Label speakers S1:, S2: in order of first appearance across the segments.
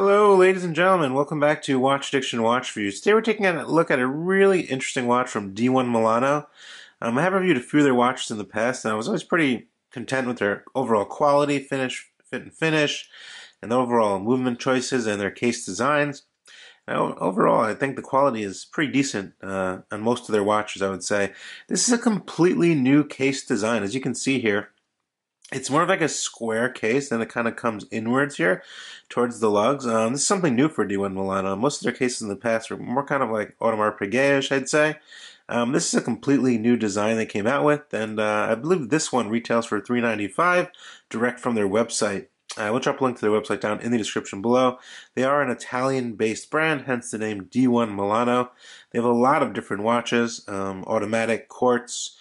S1: Hello, ladies and gentlemen. Welcome back to Watch Addiction Watch Reviews. Today we're taking a look at a really interesting watch from D1 Milano. Um, I have reviewed a few of their watches in the past, and I was always pretty content with their overall quality, finish, fit and finish, and the overall movement choices and their case designs. Now, overall, I think the quality is pretty decent uh, on most of their watches, I would say. This is a completely new case design. As you can see here, it's more of like a square case, and it kind of comes inwards here towards the lugs. Um, this is something new for D1 Milano. Most of their cases in the past were more kind of like Audemars Piguet-ish, I'd say. Um, this is a completely new design they came out with, and uh, I believe this one retails for 395 direct from their website. I will drop a link to their website down in the description below. They are an Italian-based brand, hence the name D1 Milano. They have a lot of different watches, um, automatic, quartz,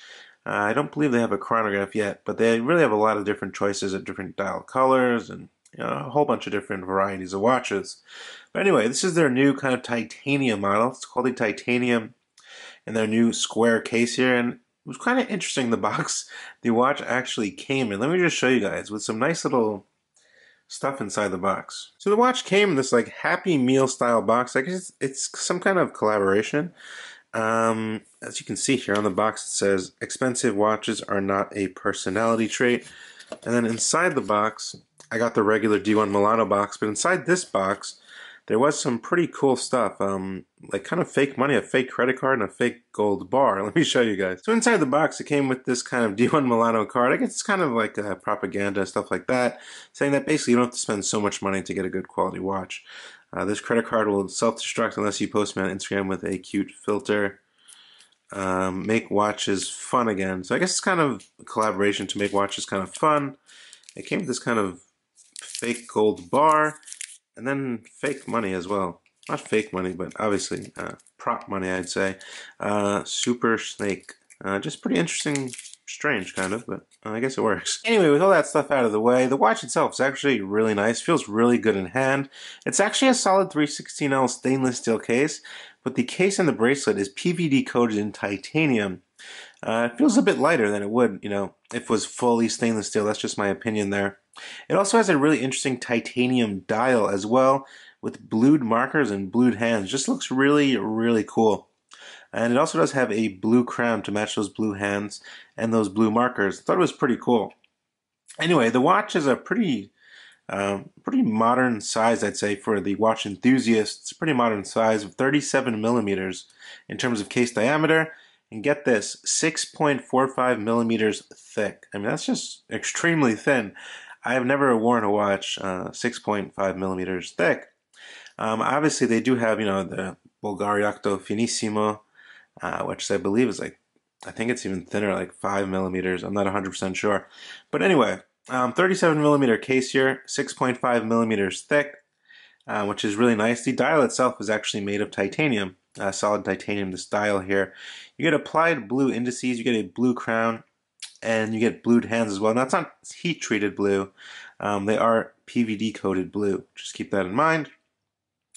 S1: uh, I don't believe they have a chronograph yet, but they really have a lot of different choices of different dial colors and you know, a whole bunch of different varieties of watches. But anyway, this is their new kind of titanium model. It's called the titanium and their new square case here. And it was kind of interesting the box the watch actually came in. Let me just show you guys with some nice little stuff inside the box. So the watch came in this like Happy Meal style box. I guess it's some kind of collaboration. Um, as you can see here on the box, it says expensive watches are not a personality trait. And then inside the box, I got the regular D1 Milano box, but inside this box, there was some pretty cool stuff, um, like kind of fake money, a fake credit card, and a fake gold bar. Let me show you guys. So inside the box, it came with this kind of D1 Milano card. I guess it's kind of like a propaganda, stuff like that, saying that basically you don't have to spend so much money to get a good quality watch. Uh, this credit card will self-destruct unless you post me on Instagram with a cute filter. Um, make watches fun again. So I guess it's kind of a collaboration to make watches kind of fun. It came with this kind of fake gold bar and then fake money as well. Not fake money, but obviously uh, prop money, I'd say. Uh, Super Snake. Uh, just pretty interesting strange, kind of, but I guess it works. Anyway, with all that stuff out of the way, the watch itself is actually really nice, feels really good in hand. It's actually a solid 316L stainless steel case, but the case and the bracelet is PVD coated in titanium. Uh, it feels a bit lighter than it would, you know, if it was fully stainless steel. That's just my opinion there. It also has a really interesting titanium dial as well, with blued markers and blued hands. Just looks really, really cool. And it also does have a blue crown to match those blue hands and those blue markers. Thought it was pretty cool. Anyway, the watch is a pretty uh, pretty modern size, I'd say, for the watch enthusiast. It's a pretty modern size of 37 millimeters in terms of case diameter. And get this, 6.45 millimeters thick. I mean, that's just extremely thin. I have never worn a watch uh, 6.5 millimeters thick. Um, obviously, they do have, you know, the Bulgari Finissimo uh, which I believe is like, I think it's even thinner, like 5 millimeters. I'm not 100% sure. But anyway, um, 37 millimeter case here, 6.5 millimeters thick, uh, which is really nice. The dial itself is actually made of titanium, uh, solid titanium, this dial here. You get applied blue indices, you get a blue crown, and you get blued hands as well. Now, it's not heat treated blue, um, they are PVD coated blue. Just keep that in mind.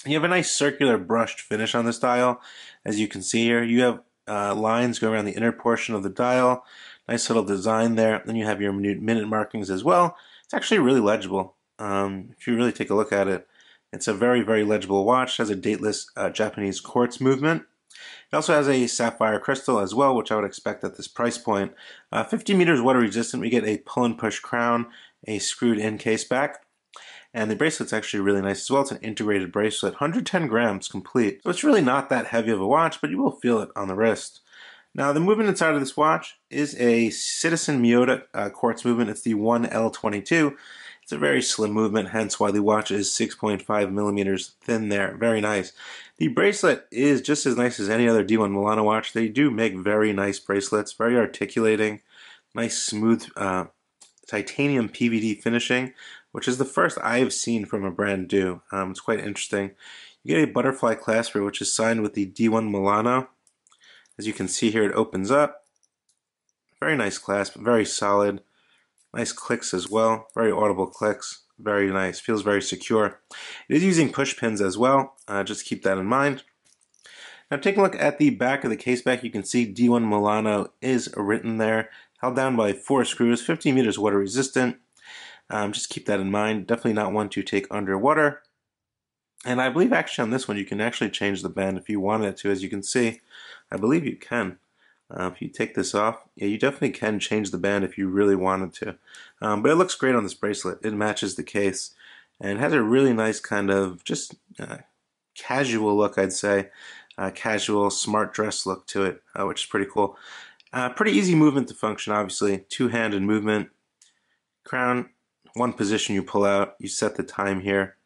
S1: You have a nice circular brushed finish on this dial. As you can see here, you have uh, lines going around the inner portion of the dial. Nice little design there. Then you have your minute markings as well. It's actually really legible. Um, if you really take a look at it, it's a very, very legible watch. It has a dateless uh, Japanese quartz movement. It also has a sapphire crystal as well, which I would expect at this price point. Uh, 50 meters water resistant. We get a pull and push crown, a screwed in case back. And the bracelet's actually really nice as well. It's an integrated bracelet, 110 grams complete. So it's really not that heavy of a watch, but you will feel it on the wrist. Now the movement inside of this watch is a Citizen Miyota uh, quartz movement. It's the 1L22. It's a very slim movement, hence why the watch is 6.5 millimeters thin there. Very nice. The bracelet is just as nice as any other D1 Milano watch. They do make very nice bracelets, very articulating, nice smooth uh, titanium PVD finishing which is the first I've seen from a brand do. Um, it's quite interesting. You get a butterfly clasper, which is signed with the D1 Milano. As you can see here, it opens up. Very nice clasp, very solid. Nice clicks as well, very audible clicks. Very nice, feels very secure. It is using push pins as well, uh, just keep that in mind. Now take a look at the back of the case back. You can see D1 Milano is written there, held down by four screws, 50 meters water resistant. Um, just keep that in mind. Definitely not one to take underwater. And I believe actually on this one you can actually change the band if you wanted to. As you can see, I believe you can. Uh, if you take this off, yeah, you definitely can change the band if you really wanted to. Um, but it looks great on this bracelet. It matches the case and has a really nice kind of just uh, casual look, I'd say. Uh, casual, smart dress look to it, uh, which is pretty cool. Uh, pretty easy movement to function, obviously. Two-handed movement. Crown, one position you pull out. You set the time here.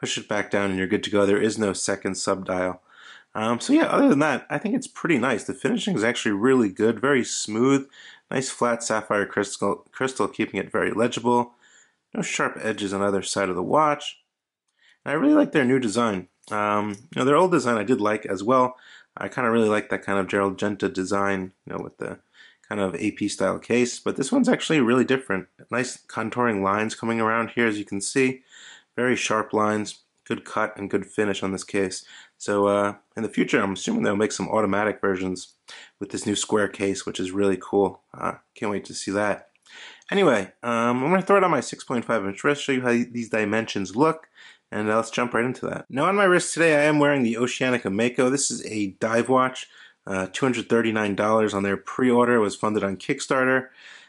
S1: Push it back down and you're good to go. There is no second subdial. Um, so yeah, other than that, I think it's pretty nice. The finishing is actually really good, very smooth, nice flat sapphire crystal, crystal keeping it very legible. No sharp edges on either side of the watch. And I really like their new design. Um, you know, their old design I did like as well. I kind of really like that kind of Gerald Genta design, you know, with the kind of AP style case. But this one's actually really different. Nice contouring lines coming around here, as you can see. Very sharp lines, good cut and good finish on this case. So uh, in the future, I'm assuming they'll make some automatic versions with this new square case, which is really cool. Uh, can't wait to see that. Anyway, um, I'm going to throw it on my 6.5 inch wrist, show you how these dimensions look, and uh, let's jump right into that. Now on my wrist today, I am wearing the Oceanica Mako. This is a dive watch, uh, $239 on their pre-order. It was funded on Kickstarter.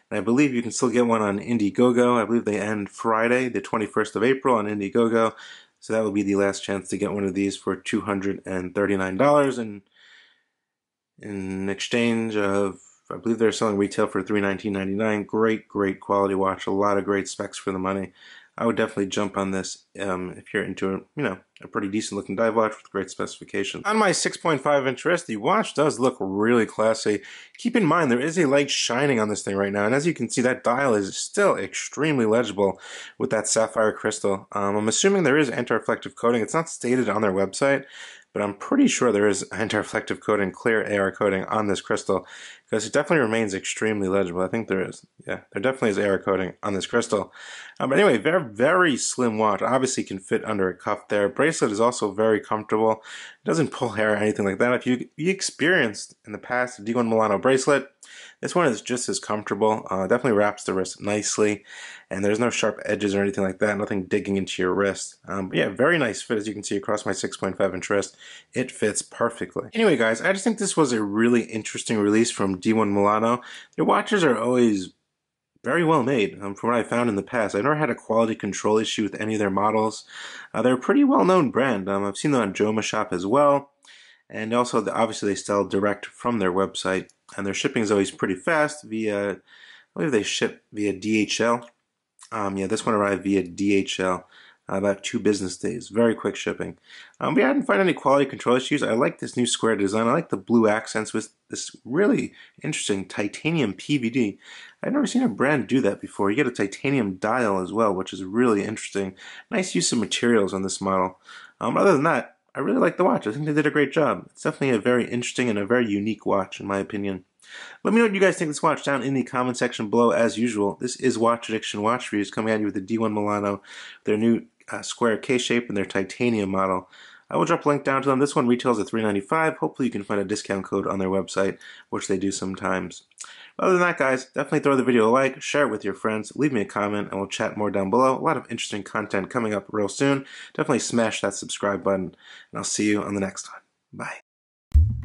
S1: And I believe you can still get one on Indiegogo. I believe they end Friday, the 21st of April on Indiegogo. So that will be the last chance to get one of these for $239. And in exchange of I believe they're selling retail for $319.99. Great, great quality watch. A lot of great specs for the money. I would definitely jump on this um, if you're into a, you know a pretty decent looking dive watch with great specifications. On my 6.5 inch wrist, the watch does look really classy. Keep in mind there is a light shining on this thing right now, and as you can see, that dial is still extremely legible with that sapphire crystal. Um, I'm assuming there is anti-reflective coating. It's not stated on their website, but I'm pretty sure there is anti-reflective coating, clear AR coating on this crystal because it definitely remains extremely legible. I think there is. Yeah, there definitely is AR coating on this crystal. Um, but anyway, very, very slim watch. Obviously can fit under a cuff there. Bracelet is also very comfortable. It doesn't pull hair or anything like that. If you, you experienced in the past a D1 Milano bracelet, this one is just as comfortable. Uh, definitely wraps the wrist nicely, and there's no sharp edges or anything like that. Nothing digging into your wrist. Um, but yeah, very nice fit as you can see across my 6.5 inch wrist. It fits perfectly. Anyway, guys, I just think this was a really interesting release from D1 Milano. Their watches are always very well made um, from what I found in the past. I've never had a quality control issue with any of their models. Uh, they're a pretty well known brand. Um, I've seen them on Jomashop as well. And also, obviously, they sell direct from their website and their shipping is always pretty fast via, I believe they ship via DHL. Um, yeah, this one arrived via DHL. Uh, about two business days. Very quick shipping. Um, but I didn't find any quality control issues. I like this new square design. I like the blue accents with this really interesting titanium PVD. I've never seen a brand do that before. You get a titanium dial as well, which is really interesting. Nice use of materials on this model. Um, other than that, I really like the watch. I think they did a great job. It's definitely a very interesting and a very unique watch, in my opinion. Let me know what you guys think of this watch down in the comment section below, as usual. This is Watch Addiction Watch Reviews coming at you with the D1 Milano, their new uh, square K shape, and their titanium model. I will drop a link down to them. This one retails at 395. Hopefully you can find a discount code on their website, which they do sometimes. Other than that, guys, definitely throw the video a like, share it with your friends, leave me a comment, and we'll chat more down below. A lot of interesting content coming up real soon. Definitely smash that subscribe button, and I'll see you on the next one. Bye.